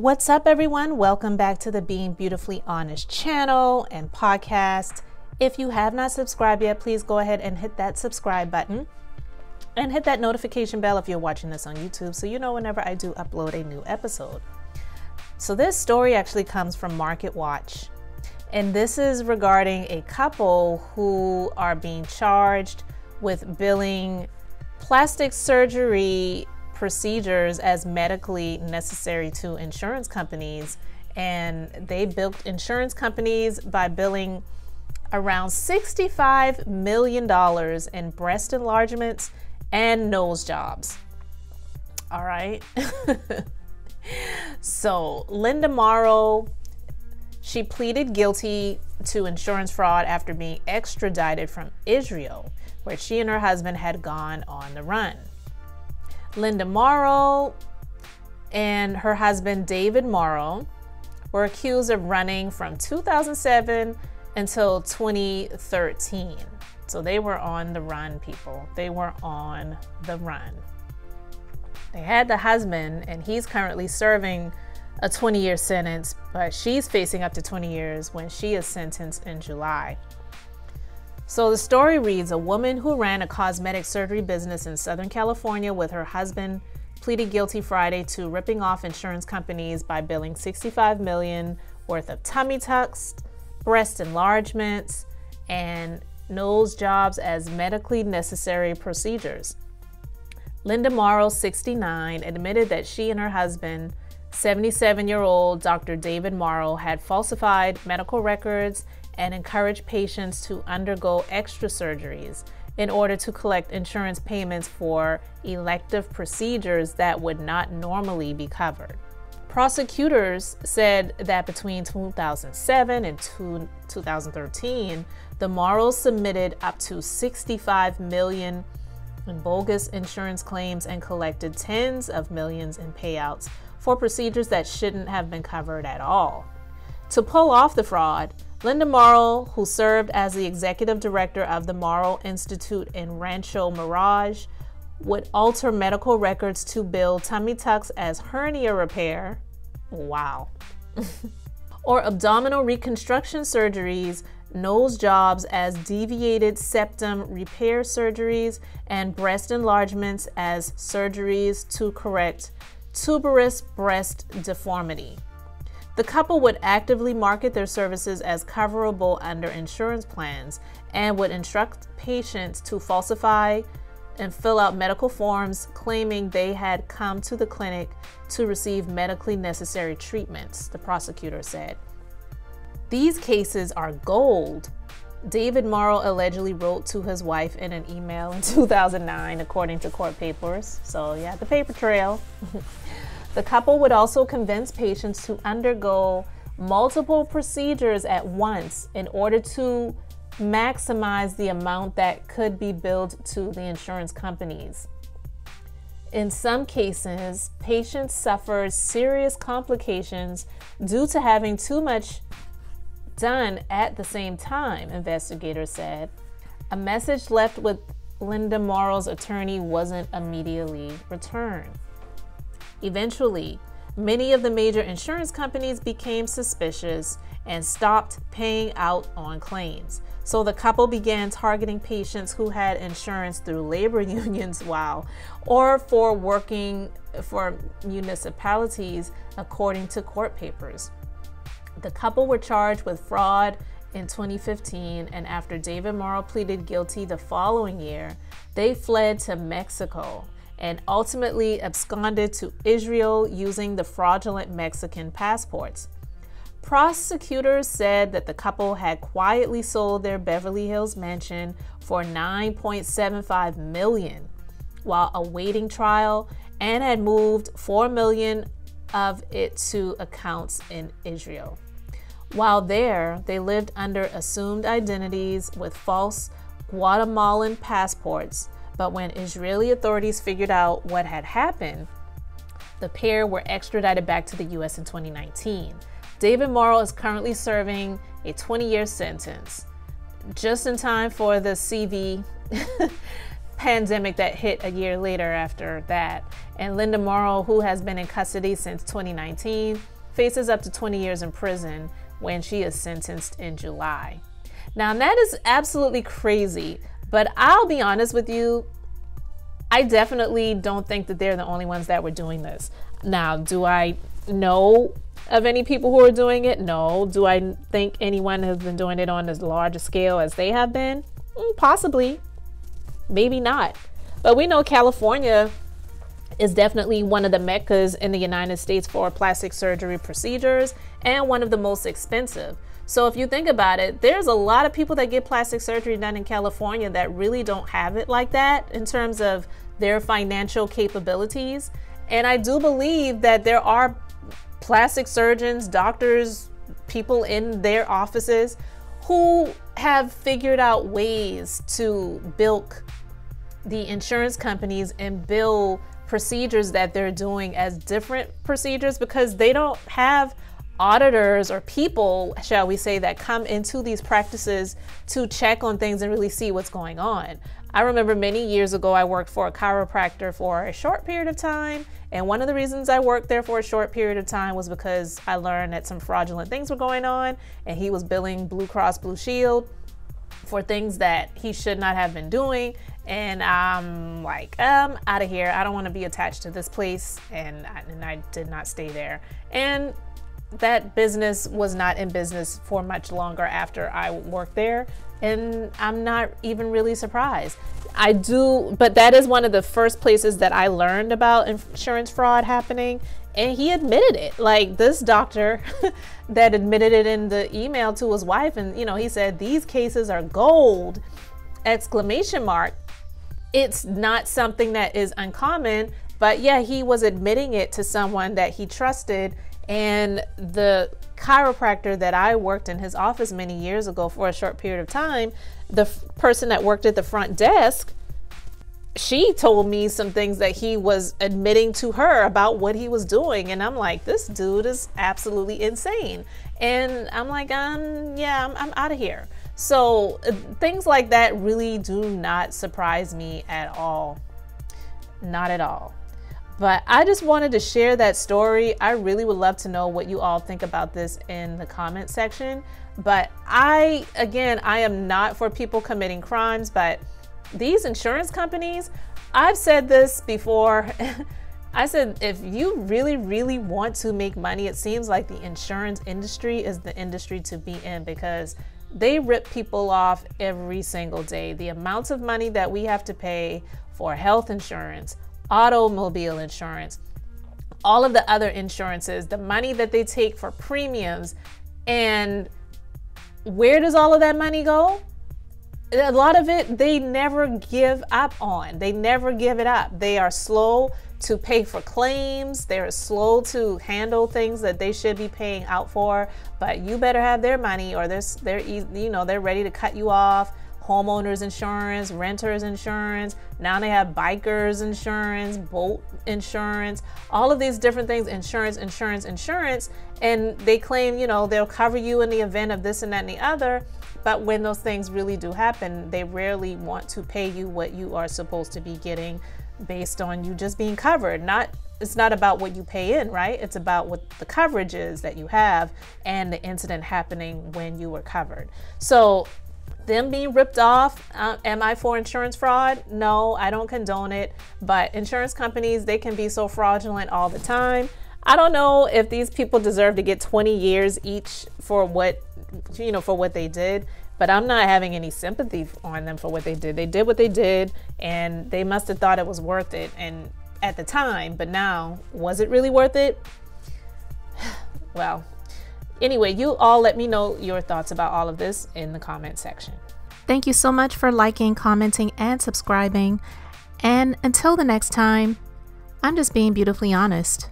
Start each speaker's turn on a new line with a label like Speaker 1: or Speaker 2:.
Speaker 1: What's up, everyone? Welcome back to the Being Beautifully Honest channel and podcast. If you have not subscribed yet, please go ahead and hit that subscribe button and hit that notification bell if you're watching this on YouTube so you know whenever I do upload a new episode. So, this story actually comes from Market Watch, and this is regarding a couple who are being charged with billing plastic surgery procedures as medically necessary to insurance companies. And they built insurance companies by billing around $65 million in breast enlargements and nose jobs. All right. so, Linda Morrow, she pleaded guilty to insurance fraud after being extradited from Israel, where she and her husband had gone on the run. Linda Morrow and her husband David Morrow were accused of running from 2007 until 2013. So they were on the run, people. They were on the run. They had the husband, and he's currently serving a 20 year sentence, but she's facing up to 20 years when she is sentenced in July. So the story reads A woman who ran a cosmetic surgery business in Southern California with her husband pleaded guilty Friday to ripping off insurance companies by billing 65 million worth of tummy tucks, breast enlargements, and nose jobs as medically necessary procedures. Linda Morrow, 69, admitted that she and her husband, 77 year old Dr. David Morrow, had falsified medical records and encouraged patients to undergo extra surgeries in order to collect insurance payments for elective procedures that would not normally be covered. Prosecutors said that between 2007 and 2013, the Morrows submitted up to 65 million in bogus insurance claims and collected tens of millions in payouts for procedures that shouldn't have been covered at all. To pull off the fraud, Linda Morrow, who served as the executive director of the Morrow Institute in Rancho Mirage, would alter medical records to bill tummy tucks as hernia repair. Wow. or abdominal reconstruction surgeries, nose jobs as deviated septum repair surgeries, and breast enlargements as surgeries to correct tuberous breast deformity. The couple would actively market their services as coverable under insurance plans and would instruct patients to falsify and fill out medical forms claiming they had come to the clinic to receive medically necessary treatments, the prosecutor said. These cases are gold. David Morrow allegedly wrote to his wife in an email in 2009, according to court papers. So, yeah, the paper trail. The couple would also convince patients to undergo multiple procedures at once in order to maximize the amount that could be billed to the insurance companies. In some cases, patients suffered serious complications due to having too much done at the same time, investigators said. A message left with Linda Morrow's attorney wasn't immediately returned. Eventually, many of the major insurance companies became suspicious and stopped paying out on claims. So the couple began targeting patients who had insurance through labor unions, wow, or for working for municipalities, according to court papers. The couple were charged with fraud in 2015, and after David Morrow pleaded guilty the following year, they fled to Mexico and ultimately absconded to Israel using the fraudulent Mexican passports. Prosecutors said that the couple had quietly sold their Beverly Hills mansion for 9.75 million while awaiting trial and had moved 4 million of it to accounts in Israel. While there, they lived under assumed identities with false Guatemalan passports but when Israeli authorities figured out what had happened, The pair were extradited back to the US in 2019. David Morrow is currently serving a 20 year sentence, just in time for the CV pandemic that hit a year later after that. And Linda Morrow, who has been in custody since 2019, faces up to 20 years in prison when she is sentenced in July. Now, that is absolutely crazy, but I'll be honest with you, I definitely don't think that they're the only ones that were doing this. Now, do I know of any people who are doing it? No. Do I think anyone has been doing it on as large a scale as they have been? Mm, possibly. Maybe not. But we know California is definitely one of the meccas in the United States for plastic surgery procedures and one of the most expensive. So if you think about it, there's a lot of people that get plastic surgery done in California that really don't have it like that in terms of their financial capabilities. And I do believe that there are plastic surgeons, doctors, people in their offices who have figured out ways to bilk the insurance companies and bill procedures that they're doing as different procedures because they don't have auditors or people, shall we say, that come into these practices to check on things and really see what's going on. I remember many years ago, I worked for a chiropractor for a short period of time. And one of the reasons I worked there for a short period of time was because I learned that some fraudulent things were going on and he was billing Blue Cross Blue Shield for things that he should not have been doing. And I'm like, um, out of here. I don't want to be attached to this place. And I, and I did not stay there. And that business was not in business for much longer after I worked there. And I'm not even really surprised. I do, but that is one of the first places that I learned about insurance fraud happening. And he admitted it. Like this doctor that admitted it in the email to his wife. And, you know, he said, these cases are gold, exclamation mark. It's not something that is uncommon. But yeah, he was admitting it to someone that he trusted and the chiropractor that I worked in his office many years ago for a short period of time, the person that worked at the front desk, she told me some things that he was admitting to her about what he was doing. And I'm like, this dude is absolutely insane. And I'm like, um, yeah, I'm, I'm out of here. So uh, things like that really do not surprise me at all. Not at all. But I just wanted to share that story. I really would love to know what you all think about this in the comment section. But I, again, I am not for people committing crimes, but these insurance companies, I've said this before. I said, if you really, really want to make money, it seems like the insurance industry is the industry to be in because they rip people off every single day. The amounts of money that we have to pay for health insurance, automobile insurance, all of the other insurances, the money that they take for premiums, and where does all of that money go? A lot of it they never give up on. They never give it up. They are slow to pay for claims. They're slow to handle things that they should be paying out for. But you better have their money, or they're, they're you know they're ready to cut you off homeowners insurance, renters insurance. Now they have bikers insurance, boat insurance, all of these different things insurance, insurance, insurance. And they claim, you know, they'll cover you in the event of this and that and the other. But when those things really do happen, they rarely want to pay you what you are supposed to be getting based on you just being covered. Not it's not about what you pay in, right? It's about what the coverage is that you have and the incident happening when you were covered. So them being ripped off. Uh, am I for insurance fraud? No, I don't condone it. But insurance companies, they can be so fraudulent all the time. I don't know if these people deserve to get 20 years each for what, you know, for what they did. But I'm not having any sympathy on them for what they did. They did what they did, and they must have thought it was worth it. And at the time, but now, was it really worth it? well, Anyway, you all let me know your thoughts about all of this in the comment section.
Speaker 2: Thank you so much for liking, commenting, and subscribing. And until the next time, I'm just being beautifully honest.